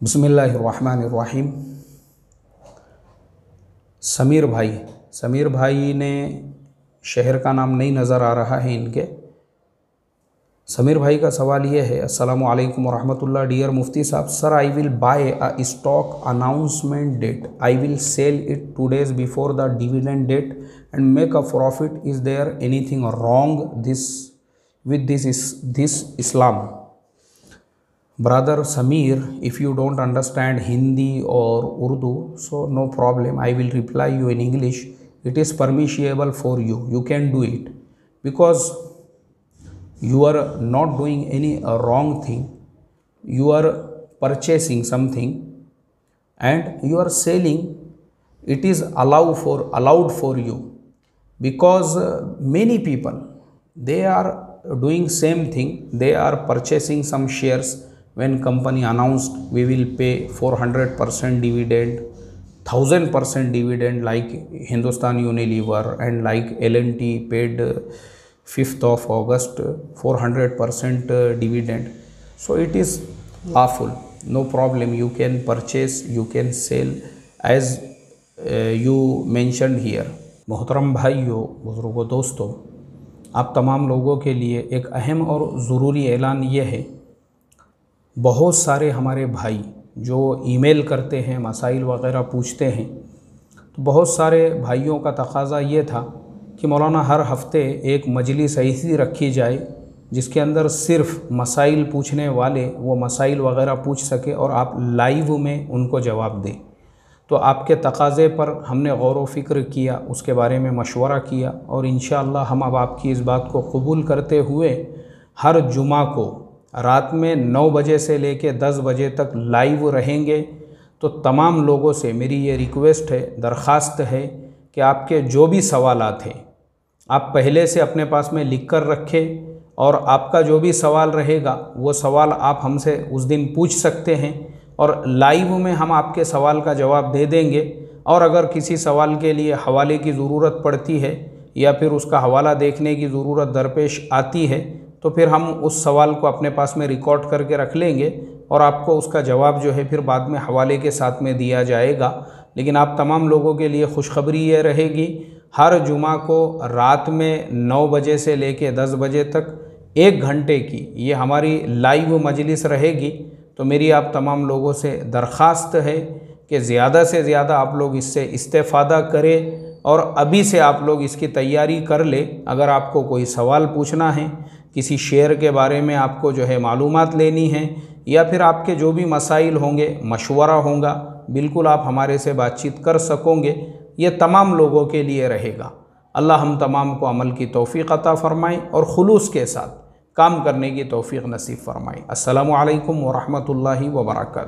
बसमीम समीर भाई समीर भाई ने शहर का नाम नहीं नज़र आ रहा है इनके। समीर भाई का सवाल ये है, अस्सलाम वालेकुम रहमतुल्लाह डियर मुफ्ती साहब, sir I will buy a stock announcement date I will sell it two days before the dividend date and make a profit is there anything wrong this with this this Islam brother samir if you don't understand hindi or urdu so no problem. I will reply you in english. It is permissible for you. You can do it. Because you are not doing any wrong thing. You are purchasing something and you are selling. It is allow for allowed for you. Because many people they are doing same thing. They are purchasing some shares when company announced we will pay 400% dividend 1000% dividend like hindustan unilever and like lnt paid 5th of august 400% dividend so it is lawful no problem you can purchase you can sell as uh, you mentioned here मोहतरम भाइयों बुज़ुर्गों दोस्तों आप तमाम लोगों के लिए एक अहम और ज़रूरी ऐलान ये है बहुत सारे हमारे भाई जो ईमेल करते हैं, मसाइल वगैरह पूछते हैं तो बहुत सारे भाइयों का तकाजा ये था कि मौलाना हर हफ़्ते एक मजलिस ऐसी रखी जाए जिसके अंदर सिर्फ़ मसाइल पूछने वाले वो मसाइल वगैरह पूछ सके और आप लाइव में उनको जवाब दें। तो आपके तकाज़े पर हमने गौर व फ़िक्र किया, उसके बारे में मशवरा किया और इन हम अब आपकी इस बात को कबूल करते हुए हर जुमा को रात में नौ बजे से लेकर दस बजे तक लाइव रहेंगे तो तमाम लोगों से मेरी ये रिक्वेस्ट है दरख्वास्त है कि आपके जो भी सवाल हैं, आप पहले से अपने पास में लिख कर रखें और आपका जो भी सवाल रहेगा, वो सवाल आप हमसे उस दिन पूछ सकते हैं और लाइव में हम आपके सवाल का जवाब दे देंगे और अगर किसी सवाल के लिए हवाले की ज़रूरत पड़ती है या फिर उसका हवाला देखने की ज़रूरत दरपेश आती है तो फिर हम उस सवाल को अपने पास में रिकॉर्ड करके रख लेंगे और आपको उसका जवाब जो है फिर बाद में हवाले के साथ में दिया जाएगा। लेकिन आप तमाम लोगों के लिए खुशखबरी ये रहेगी, हर जुमा को रात में नौ बजे से ले कर दस बजे तक एक घंटे की ये हमारी लाइव मजलिस रहेगी। तो मेरी आप तमाम लोगों से दरख्वास्त है कि ज़्यादा से ज़्यादा आप लोग इससे इस्तेफ़ादा करें और अभी से आप लोग इसकी तैयारी कर ले। अगर आपको कोई सवाल पूछना है किसी शेयर के बारे में आपको जो है मालूम लेनी है, या फिर आपके जो भी मसाइल होंगे, मशवरा होगा, बिल्कुल आप हमारे से बातचीत कर सकोगे, ये तमाम लोगों के लिए रहेगा। अल्लाह हम तमाम को अमल की तोफ़ी अता फ़रमाएँ और खुलूस के साथ काम करने की तोफ़ी नसीब फ़रमाए। अल्लाम वरहमल वर्का